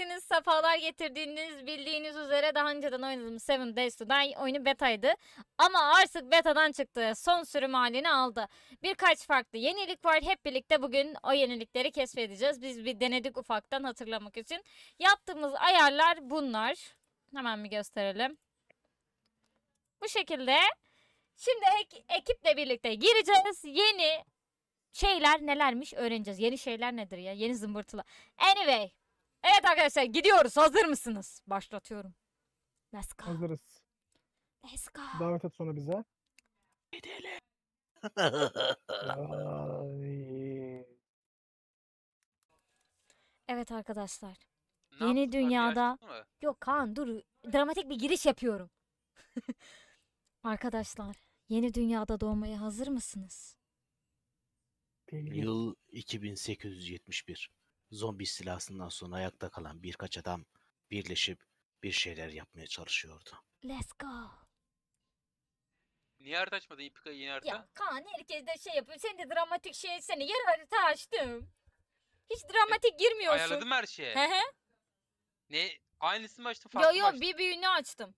geldiniz, sefalar getirdiniz. Bildiğiniz üzere daha önceden oynadığımız Seven Days to Die oyunu betaydı. Ama artık betadan çıktı. Son sürüm halini aldı. Birkaç farklı yenilik var. Hep birlikte bugün o yenilikleri keşfedeceğiz. Biz bir denedik ufaktan hatırlamak için. Yaptığımız ayarlar bunlar. Hemen bir gösterelim. Bu şekilde. Şimdi ek- ekiple birlikte gireceğiz. Yeni şeyler nelermiş öğreneceğiz. Yeni şeyler nedir ya? Yeni zımbırtılar. Anyway. Evet arkadaşlar gidiyoruz. Hazır mısınız? Başlatıyorum. Let's go. Hazırız. Let's go. Davet et sonra bize. Gidelim. Ay. Evet arkadaşlar. Ne Yeni yaptın? Kapıyı dünyada- açtın mı? Yok Kaan dur. Dramatik bir giriş yapıyorum. arkadaşlar. Yeni dünyada doğmaya hazır mısınız? Yıl 2871. Zombi istilasından sonra ayakta kalan birkaç adam birleşip bir şeyler yapmaya çalışıyordu. Let's go. Niye harita açmadın İpika yeni harita? Ya Kaan herkes de şey yapıyor. Sen de dramatik şey seni yer harita açtım. Hiç dramatik girmiyorsun. Ayarladın mı her şeyi? He he. ne? Aynısını mı açtın Yo farklı mı yo açtın? bir büyüğünü açtım.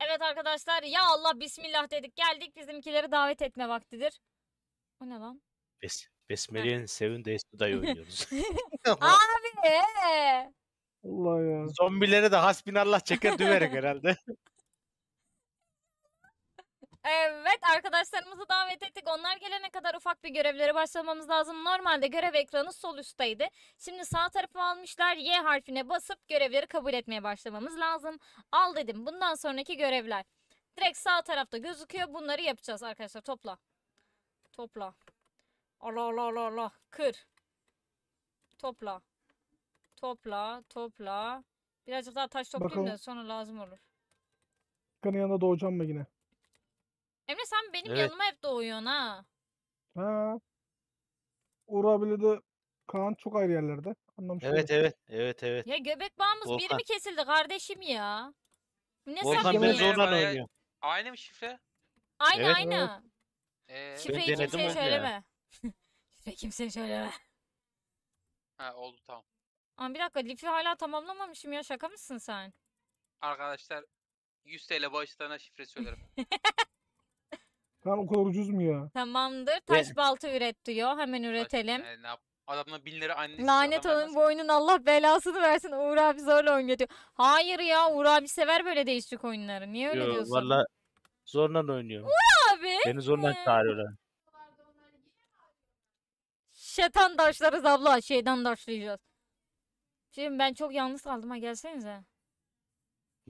Evet arkadaşlar ya Allah bismillah dedik geldik bizimkileri davet etme vaktidir. O ne lan? Bes Besmele'nin Seven Days to Die oynuyoruz. Abi. Allah ya. Zombileri de hasbinallah çeker düverek herhalde. Evet arkadaşlarımızı davet ettik. Onlar gelene kadar ufak bir görevlere başlamamız lazım. Normalde görev ekranı sol üstteydi. Şimdi sağ tarafa almışlar. Y harfine basıp görevleri kabul etmeye başlamamız lazım. Al dedim. Bundan sonraki görevler. Direkt sağ tarafta gözüküyor. Bunları yapacağız arkadaşlar. Topla. Topla. Allah Allah Allah Allah. Kır. Topla. Topla. Topla. Birazcık daha taş toplayayım da sonra lazım olur. Kanın yanında doğacağım mı yine? Emre sen benim Evet. yanıma hep doğuyorsun ha. Ha. Uğur abiyle de Kaan çok ayrı yerlerde. Anlamış evet evet evet evet. Ya göbek bağımız biri Volkan. mi kesildi kardeşim ya? Ne Volkan ben zor- zorla bayağı- oynuyor. Aynı mı şifre? Aynı Evet. aynı. Ee, Şifreyi denedim kimseye öyle. söyleme. Şifreyi kimseye söyleme. ha oldu tamam. Ama bir dakika Lifi hala tamamlamamışım ya şaka mısın sen? Arkadaşlar 100 TL bağışlarına şifre söylerim. Kaan o kadar ucuz mu ya? Tamamdır. Taş balta üret diyor. Hemen üretelim. Yani ne yap? Adamla 1000 lira annesi Lanet adam olun vermez. bu oyunun Allah belasını versin. Uğur abi zorla oynuyor diyor. Hayır ya Uğur abi sever böyle değişik oyunları. Niye öyle Yo, diyorsun? Valla zorla oynuyorum. Abi. Beni zorla çağırıyorlar. Şeytan taşlarız abla. Şeytan taşlayacağız. Şimdi ben çok yalnız kaldım ha gelsenize.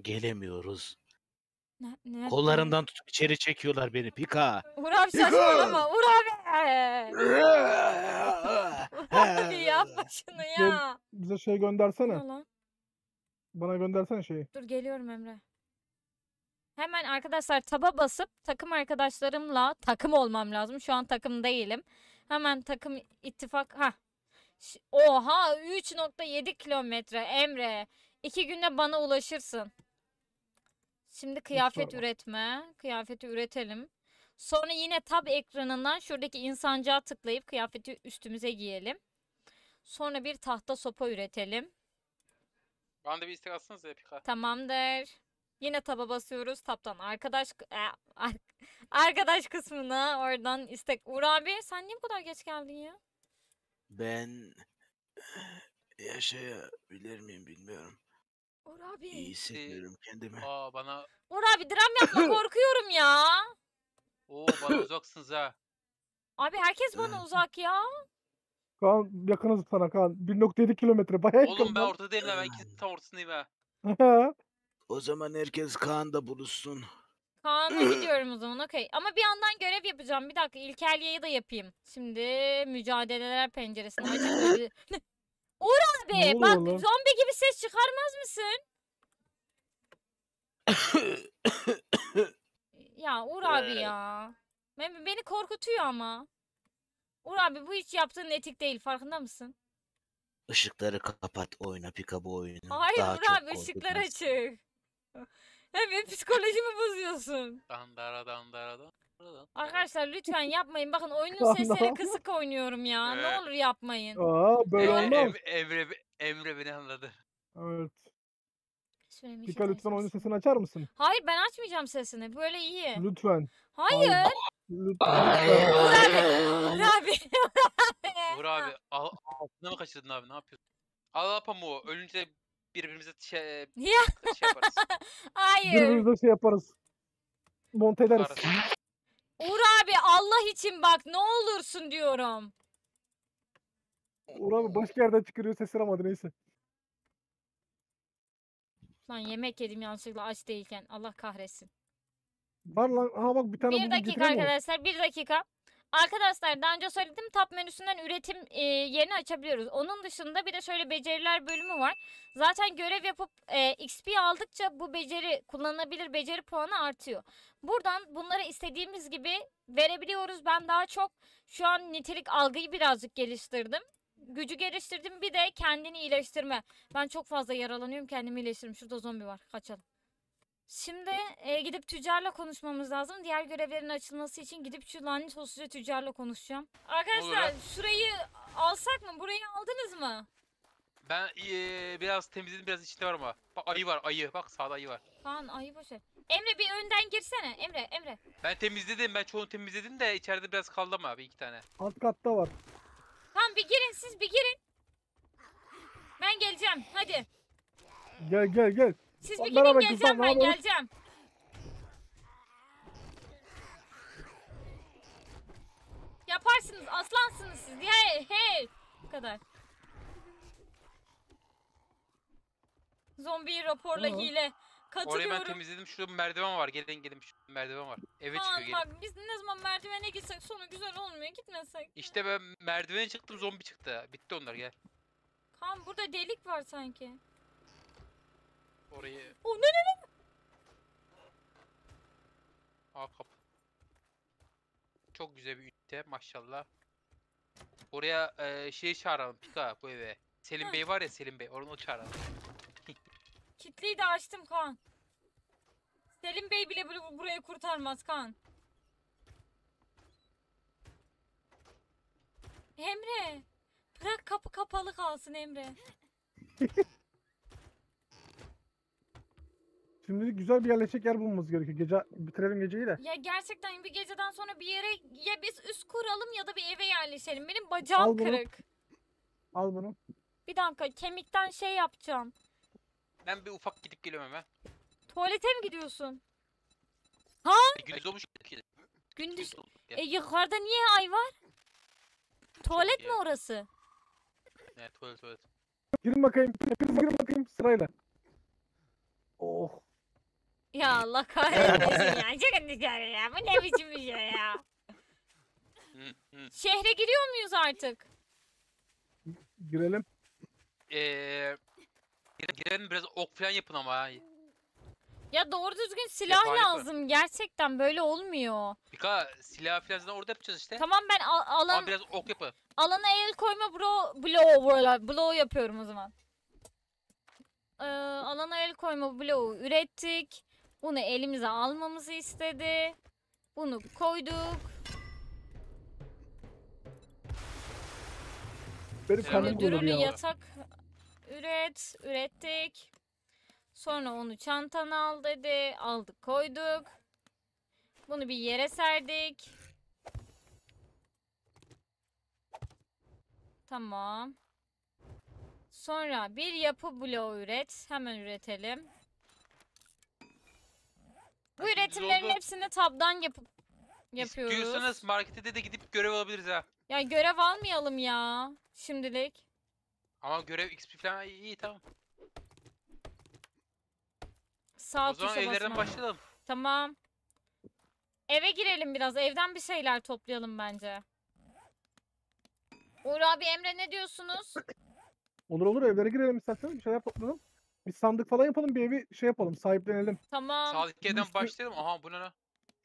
Gelemiyoruz. Ne, ne, Kollarından tutup içeri çekiyorlar beni Pika. Uğur abi saçmalama. Uğur abi. Uğur abi yapma şunu ya. Bize şey Ne göndersene. lan? Bana göndersene şeyi. Dur geliyorum Emre. Hemen arkadaşlar taba basıp takım arkadaşlarımla takım olmam lazım. Şu an takım değilim. Hemen takım ittifak. Ha. Oha 3.7 kilometre Emre. İki günde bana ulaşırsın. Şimdi kıyafet üretme. Kıyafeti üretelim. Sonra yine tab ekranından şuradaki insancığa tıklayıp kıyafeti üstümüze giyelim. Sonra bir tahta sopa üretelim. Bana da bir istek atsanız ya Pika. Tamamdır. Yine taba basıyoruz. Taptan arkadaş e, ar- arkadaş kısmına oradan istek. Uğur abi sen niye bu kadar geç geldin ya? Ben yaşayabilir miyim bilmiyorum. Uğur abi. İyi hissediyorum kendimi. Aa bana Uğur abi dram yapma korkuyorum ya. Oo bana uzaksınız ha. Abi herkes bana uzak ya. Kaan yakınız sana Kaan. 1.7 kilometre bayağı yakın. Oğlum ben ortadayım ha ben ikisinin tam ortasındayım ha. O zaman herkes Kaan'da buluşsun. Kaan'a gidiyorum o zaman okey. Ama bir yandan görev yapacağım. Bir dakika İlkerliye'yi da yapayım. Şimdi mücadeleler penceresini açık. Uğur abi bak zombi gibi ses çıkarmaz mısın? Ya Uğur abi ya. Ben- Beni korkutuyor ama. Uğur abi bu hiç yaptığın etik değil farkında mısın? Işıkları kapat oyna Pika bu oyunu. Hayır Daha Uğur abi ışıklar açık. Benim psikolojimi bozuyorsun. Dandara dandara dandara. Arkadaşlar lütfen yapmayın. Bakın oyunun sesleri kısık oynuyorum ya. Ne olur yapmayın. Aa böyle Emre, olmaz. Em- Emre, Emre beni anladı. Evet. Süremi Pika iki lütfen oyunun sesini- sesini açar mısın? Hayır ben açmayacağım sesini. Böyle iyi. Lütfen. Hayır. Hayır. Lütfen. lütfen. Uğur abi. Uğur abi. Uğur abi al, altına mı kaçırdın abi ne yapıyorsun? Al al pamuğu ölünce birbirimize şey, şey yaparız. Hayır. Birbirimize şey yaparız. Monte ederiz. Uğur abi Allah için bak ne olursun diyorum. Uğur abi başka yerden çıkarıyor sesler ama neyse. Lan yemek yedim yanlışlıkla aç değilken. Allah kahretsin. Var lan. Aha bak bir tane Bir dakika arkadaşlar bir dakika. Arkadaşlar daha önce söyledim tab menüsünden üretim e, yerini açabiliyoruz. Onun dışında bir de şöyle beceriler bölümü var. Zaten görev yapıp e, XP aldıkça bu beceri kullanılabilir beceri puanı artıyor. Buradan bunları istediğimiz gibi verebiliyoruz. Ben daha çok şu an nitelik algıyı birazcık geliştirdim. Gücü geliştirdim bir de kendini iyileştirme. Ben çok fazla yaralanıyorum kendimi iyileştiririm. Şurada zombi var kaçalım. Şimdi e, gidip tüccarla konuşmamız lazım. Diğer görevlerin açılması için gidip şu lanet olsunca tüccarla konuşacağım. Arkadaşlar ha. şurayı alsak mı? Burayı aldınız mı? Ben eee, biraz temizledim biraz içinde var ama. Bak ayı var ayı bak sağda ayı var. Kaan ayı boş ver. Emre bir önden girsene. Emre, Emre. Ben temizledim ben çoğunu temizledim de içeride biraz kaldı ama bir iki tane. Alt katta var. Tamam bir girin siz bir girin. Ben geleceğim. Hadi. Gel gel gel. Siz bir kızlar, geleceğim ben geleceğim. Yaparsınız aslansınız siz. Hey hey. Bu kadar. Zombiyi raporla Aa. hile. Orayı ben Katılıyorum. temizledim şurada bir merdiven var gelin gelin şurada bir merdiven var. Eve çıkıyor Kaan gelin. bak biz ne zaman merdivene gitsek sonu güzel olmuyor. Gitmesek. İşte ben merdivene çıktım zombi çıktı. Bitti onlar gel. Kaan burada delik var sanki. Orayı O ne ne ne? al kapı. Çok güzel bir ünite maşallah. Oraya eee şeyi çağıralım Pika bu eve. Selim Hı. Bey var ya Selim Bey onu çağıralım. Kitliyi de açtım Kaan. Selim Bey bile bur- burayı kurtarmaz Kaan. Emre. Bırak kapı kapalı kalsın Emre. Şimdi güzel bir yerleşecek yer bulmamız gerekiyor. Gece bitirelim geceyi de. Ya gerçekten bir geceden sonra bir yere ya biz üst kuralım ya da bir eve yerleşelim. Benim bacağım Al bunu. kırık. Al bunu. Bir dakika kemikten şey yapacağım. Ben bir ufak gidip geliyorum hemen. Tuvalete mi gidiyorsun? E, Gündüz olmuş ki. Gündüz. oldu. Gel. E yukarıda niye ay var? Tuvalet mi orası? Evet tuvalet tuvalet. Girin bakayım. Hepiniz girin bakayım sırayla. Oh. Ya Allah kahretmesin ya. Çıkın dışarı ya. Bu ne biçim bir şey ya. Şehre giriyor muyuz artık? Girelim. Eee gire- girelim biraz ok falan yapın ama ha. Ya doğru düzgün silah Yapar, yapar. lazım. Gerçekten böyle olmuyor. Pika silah falan zaten orada yapacağız işte. Tamam ben al- alan Ama biraz ok yapın. alana el koyma bro blow böyle blow yapıyorum o zaman. Ee, alana el koyma blow ürettik. Bunu elimize almamızı istedi. Bunu koyduk. Benim karnım ya. yatak üret, ürettik. Sonra onu çantana al dedi. Aldık koyduk. Bunu bir yere serdik. Tamam. Sonra bir yapı bloğu üret. Hemen üretelim. Bu üretimlerin oldu. hepsini tabdan yapıp yapıyoruz. İstiyorsanız markete de gidip görev alabiliriz ha. Ya görev almayalım ya şimdilik. Ama görev XP falan iyi, iyi tamam. Sağ o zaman evlerden başlayalım. Tamam. Eve girelim biraz. Evden bir şeyler toplayalım bence. Uğur abi Emre ne diyorsunuz? Olur olur evlere girelim istersen bir şeyler toplayalım. Bir sandık falan yapalım bir evi şey yapalım sahiplenelim. Tamam. Sağdaki evden üstü- başlayalım. Aha bu ne lan?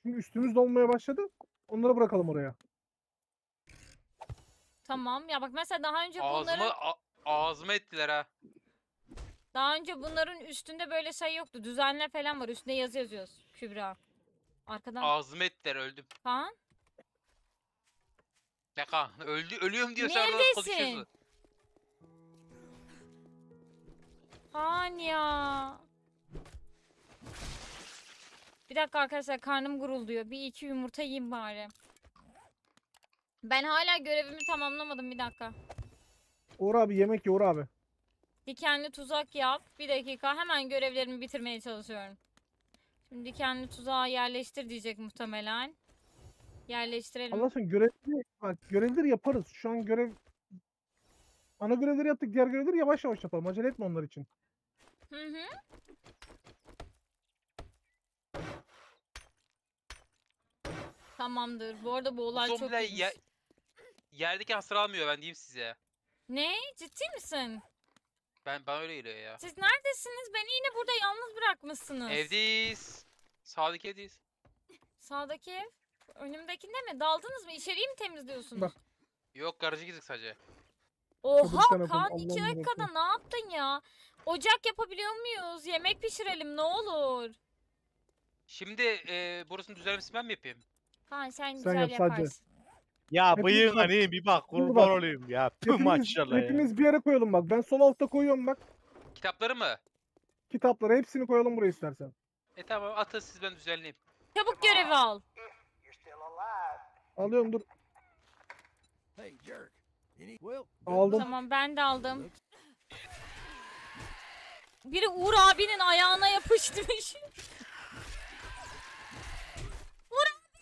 Çünkü üstümüz dolmaya başladı. Onları bırakalım oraya. Tamam. Ya bak mesela daha önce Ağzıma, bunların a- ağzıma ettiler ha. daha önce bunların üstünde böyle şey yoktu. Düzenle falan var. Üstünde yazı yazıyoruz. Kübra. Arkadan Ağzıma ettiler öldüm. Kaan. Ne kan? Öldü, ölüyorum diyor Neredesin? sen orada konuşuyorsun. Kaan ya. Bir dakika arkadaşlar karnım gurulduyor. Bir iki yumurta yiyeyim bari. Ben hala görevimi tamamlamadım bir dakika. Uğur abi yemek ye Uğur abi. Dikenli tuzak yap. Bir dakika hemen görevlerimi bitirmeye çalışıyorum. Şimdi dikenli tuzağı yerleştir diyecek muhtemelen. Yerleştirelim. Allah aşkına görevleri, bak görevleri yaparız. Şu an görev ana görevleri yaptık. Diğer görevleri yavaş yavaş yapalım. Acele etme onlar için. Hı hı. Tamamdır. Bu arada bu Bu olay çok zombiler ilginç. ye- yerdeki hasar almıyor ben diyeyim size. Ne? Ciddi misin? Ben bana öyle geliyor ya. Siz neredesiniz? Beni yine burada yalnız bırakmışsınız. Evdeyiz. Sağdaki evdeyiz. Sağdaki ev. Önümdekinde mi? Daldınız mı? İçeriği mi temizliyorsunuz? Bak. Yok garaja gittik sadece. Oha tanıdım, Kaan iki Allah'ım dakikada ne yaptın ya? Ocak yapabiliyor muyuz? Yemek pişirelim ne olur. Şimdi e, burasının düzenlemesini ben mi yapayım? Kaan sen Sen güzel yap sadece. yaparsın. Ya Hepimiz bıyığın bak- hani bir bak kurban bak. olayım ya. Tüh Hepimiz, maşallah ya. hepimiz bir yere koyalım bak. Ben sol altta koyuyorum bak. Kitapları mı? Kitapları hepsini koyalım buraya istersen. E tamam atın siz ben düzenleyeyim. Çabuk görevi al. Alıyorum dur. Hey, jerk. Aldım. Tamam ben de aldım. Biri Uğur abinin ayağına yapıştırmış. Uğur abi.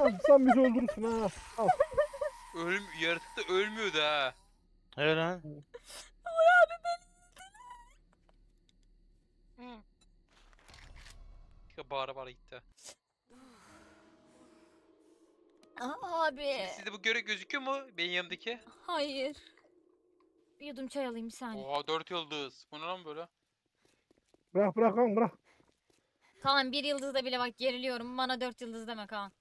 Al, sen bizi öldürürsün ha. Al. Ölüm yaratık da ölmüyordu ha. Öyle lan. Uğur abi beni Ya bağıra bağıra gitti. Abi. Sizde bu görev gözüküyor mu? Benim yanımdaki. Hayır. Bir yudum çay alayım bir saniye. Oha 4 yıldız. Bu ne lan böyle? Bırak bırak lan bırak. Kaan bir yıldızda bile bak geriliyorum. Bana dört yıldız deme Kaan.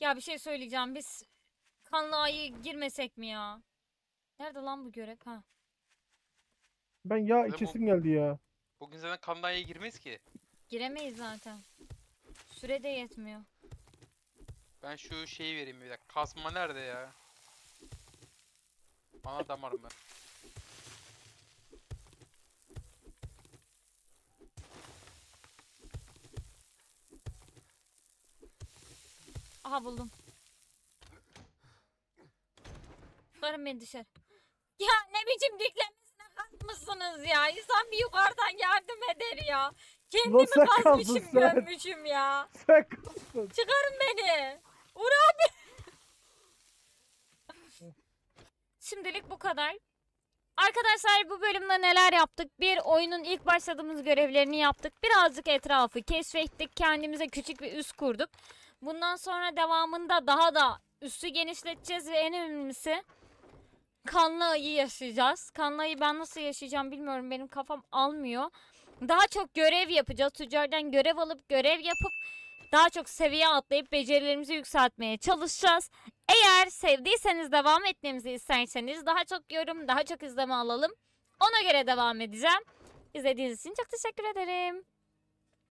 Ya bir şey söyleyeceğim. Biz kanlı ayı girmesek mi ya? Nerede lan bu görev? Ha. Ben yağ bu- içesim geldi ya. Bugün zaten kanlaya girmeyiz ki. Giremeyiz zaten. Süre de yetmiyor. Ben şu şeyi vereyim bir dakika. Kasma nerede ya? Bana damarım ben. Aha buldum. Çıkarın beni dışarı. Ya ne biçim diklemesine kalkmışsınız ya. İnsan bir yukarıdan yardım eder ya. Kendimi Nasıl kalktın kazmışım gömmüşüm ya. Sen kalsın. Çıkarın beni. Uğur abi. Şimdilik bu kadar. Arkadaşlar bu bölümde neler yaptık? Bir oyunun ilk başladığımız görevlerini yaptık. Birazcık etrafı keşfettik. Kendimize küçük bir üs kurduk. Bundan sonra devamında daha da üssü genişleteceğiz ve en önemlisi kanlı ayı yaşayacağız. Kanlı ayı ben nasıl yaşayacağım bilmiyorum. Benim kafam almıyor. Daha çok görev yapacağız. Tüccardan görev alıp görev yapıp daha çok seviye atlayıp becerilerimizi yükseltmeye çalışacağız. Eğer sevdiyseniz devam etmemizi isterseniz daha çok yorum, daha çok izleme alalım. Ona göre devam edeceğim. İzlediğiniz için çok teşekkür ederim.